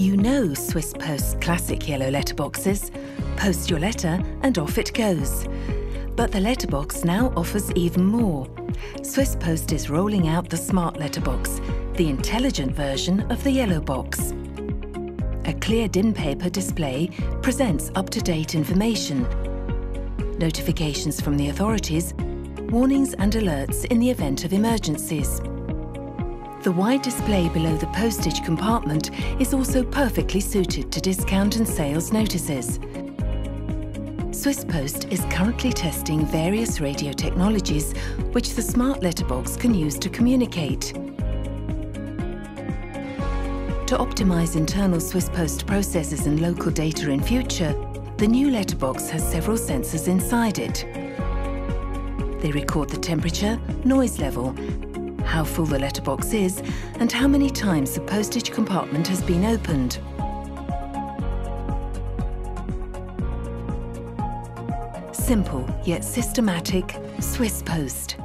You know Swiss Post's classic yellow letterboxes. Post your letter and off it goes. But the letterbox now offers even more. Swiss Post is rolling out the smart letterbox, the intelligent version of the yellow box. A clear DIN paper display presents up-to-date information, notifications from the authorities, warnings and alerts in the event of emergencies. The wide display below the postage compartment is also perfectly suited to discount and sales notices. Swiss Post is currently testing various radio technologies which the smart letterbox can use to communicate. To optimise internal Swiss Post processes and local data in future, the new letterbox has several sensors inside it. They record the temperature, noise level how full the letterbox is, and how many times the postage compartment has been opened. Simple yet systematic Swiss Post.